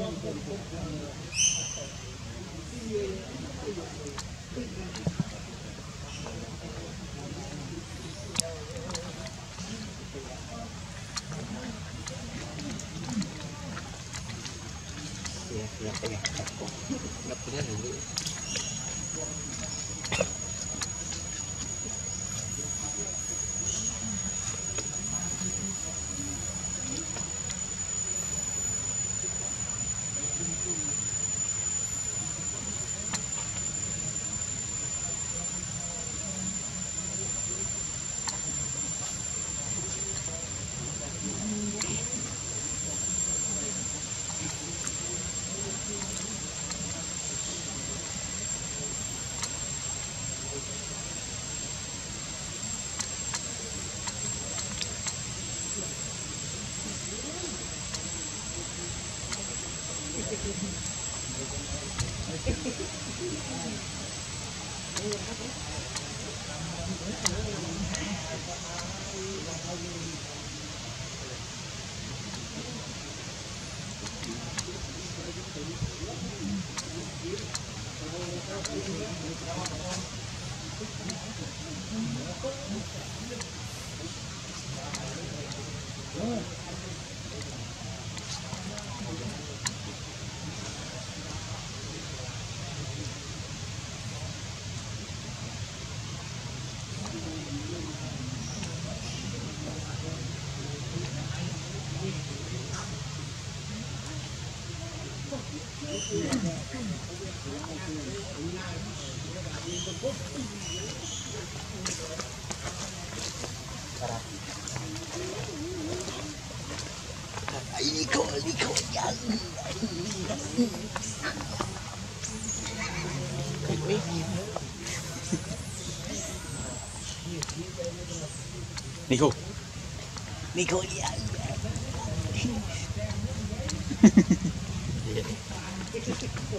Ya, ya, ya. Nggak punya dulu. Ay, hijo, hijo, ya. Nico. Nico, ya.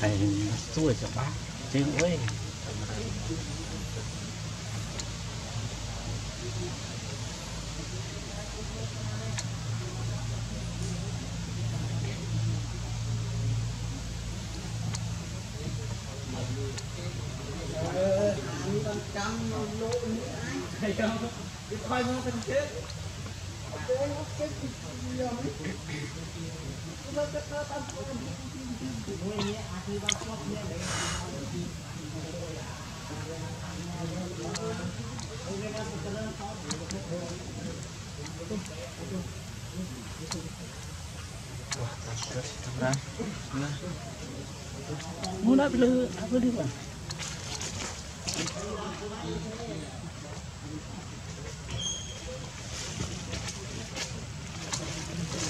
xóa bán cho là cái anh không lịch về bên đi một buồn này không á ăn Wah, terus terang. Nah. Mula apa dia?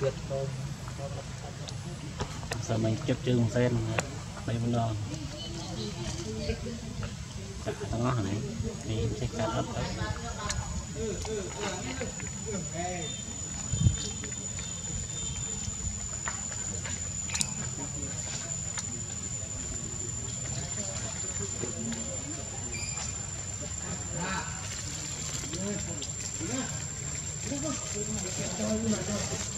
ទៀតបងសម្រាប់ជិតជើងសែនបីម្ដងចាក់ទាំងអស់ហ្នឹងនេះចេះកាត់អត់ទៅどうぞ。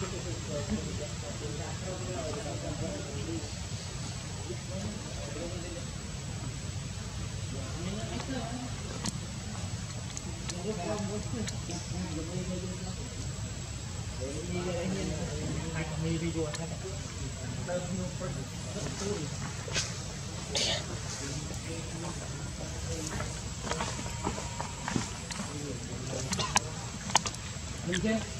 kia mang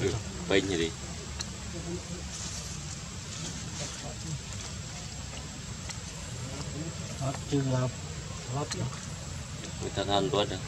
giờ Bên gì đi Nó chưa lọc Lọc Người ta ăn luôn rồi